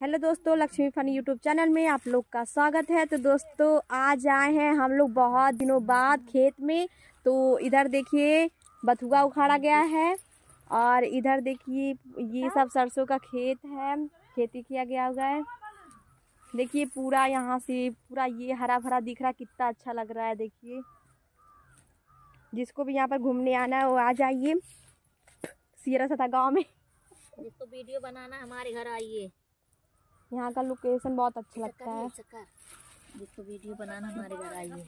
Hello दोस्तों, Lakshmi funny YouTube channel में आप लोग का स्वागत है। तो दोस्तों, आज आए हैं हम लोग बहुत दिनों बाद खेत में। तो इधर देखिए, बथुआ उखाड़ा गया है और इधर देखिए, ये सब सरसों का खेत है। खेती किया गया हुआ है। देखिए, पूरा यहाँ से, पूरा ये हरा भरा दिख रहा, कितना अच्छा लग रहा है, देखिए। जिसको भी यहाँ पर घूमने आना है, वो आ जाइए। सीरा सता गाँव में। जिसको वीडियो बनाना हमारे घर आइए। यहाँ का लोकेशन बहुत अच्छा लगता है जिसको वीडियो बनाना हमारे घर आइए।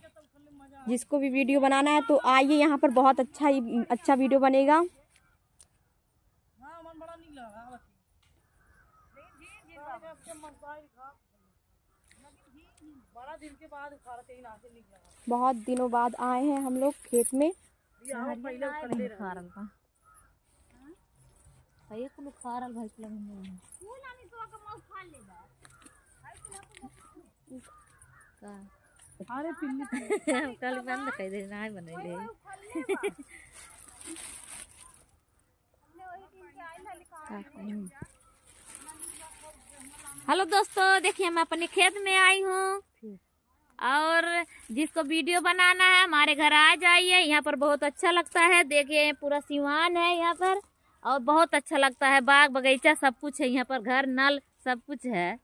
जिसको भी वीडियो बनाना है तो आइए यहाँ पर बहुत अच्छा ही अच्छा वीडियो बनेगा। बहुत दिनों बाद आए हैं हम लोग खेत में। खारल भाई कुल का। अरे पिल्ली कल बंद कर दे ना बनैले हेलो दोस्तों देखिए मैं अपने खेत में आई हूँ। और जिसको वीडियो बनाना है हमारे घर आ जाइए। यहाँ पर बहुत अच्छा लगता है। देखिए पूरा सिवान है यहाँ पर। और बहुत अच्छा लगता है। बाग बगीचा सब कुछ है। यहाँ पर घर नल सब कुछ है।